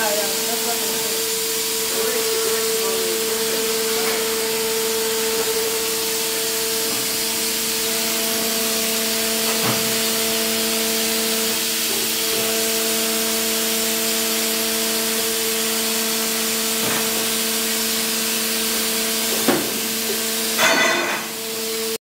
yeah, yeah.